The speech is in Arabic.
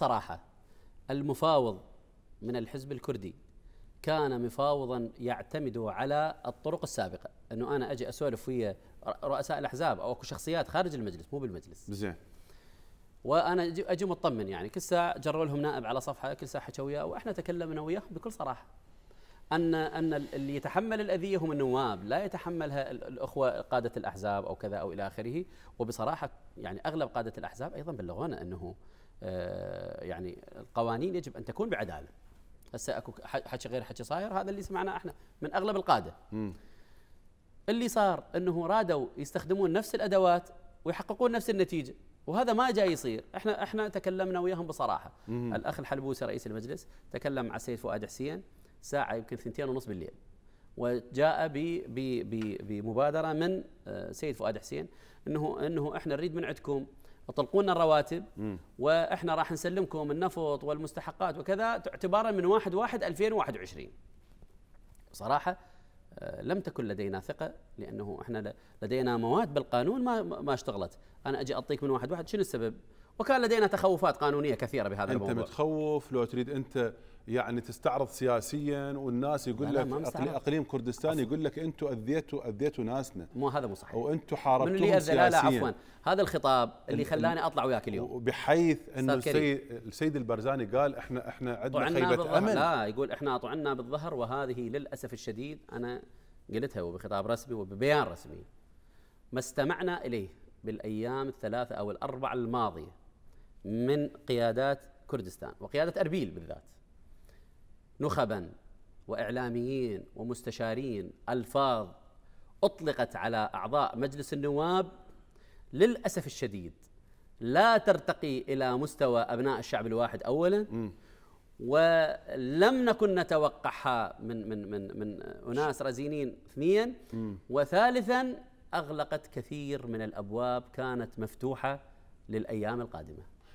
صراحة المفاوض من الحزب الكردي كان مفاوضا يعتمد على الطرق السابقة. أنه أنا أجي أسولف ويا رؤساء الأحزاب أو أكو شخصيات خارج المجلس مو بالمجلس. زين. وأنا أجي, أجي مطمن يعني كل ساعة جروا لهم نائب على صفحة كل ساعة حكوا وياه وإحنا تكلمنا وياهم بكل صراحة. أن أن اللي يتحمل الأذية هم النواب لا يتحملها الأخوة قادة الأحزاب أو كذا أو إلى آخره. وبصراحة يعني أغلب قادة الأحزاب أيضا بلغونا إنه يعني القوانين يجب أن تكون بعدالة هسه أكو حكي غير حكي صاير هذا اللي سمعناه إحنا من أغلب القادة م. اللي صار إنه رادوا يستخدمون نفس الأدوات ويحققون نفس النتيجة وهذا ما جاي يصير إحنا إحنا تكلمنا وياهم بصراحة مم. الأخ الحلبوسي رئيس المجلس تكلم مع السيد فؤاد حسين ساعة يمكن ثنتين ونص بالليل وجاء بمبادرة من آه، سيد فؤاد حسين انه إنه إحنا نريد من عندكم اطلقوا لنا الرواتب وإحنا راح نسلمكم النفط والمستحقات وكذا اعتبارا من 1 1 2021 صراحة آه، لم تكن لدينا ثقة لأنه إحنا لدينا مواد بالقانون ما ما اشتغلت. أنا أجي أعطيك من واحد واحد شنو السبب؟ وكان لدينا تخوفات قانونية كثيرة بهذا أنت الموضوع. انت متخوف لو تريد أنت يعني تستعرض سياسيا والناس يقول لك أقليم كردستان يقول لك أنتم اذيتوا أذيتوا ناسنا. مو هذا مو صحيح. وأنتم حاربتوهم من اللي سياسيا لا لا عفوا. هذا الخطاب اللي خلاني أطلع وياك اليوم. بحيث أنه السيد, السيد البرزاني قال إحنا إحنا عندنا خيبة أمل. لا يقول إحنا طعنا بالظهر وهذه للأسف الشديد أنا قلتها وبخطاب رسمي وببيان رسمي. ما استمعنا إليه بالأيام الثلاثة أو الأربعة الماضية. من قيادات كردستان وقيادة أربيل بالذات. نخبا وإعلاميين ومستشارين ألفاظ أطلقت على أعضاء مجلس النواب. للأسف الشديد لا ترتقي إلى مستوى أبناء الشعب الواحد اولا. ولم نكن نتوقعها من من من من أناس رزينين اثنيا. وثالثا أغلقت كثير من الأبواب كانت مفتوحة للأيام القادمة.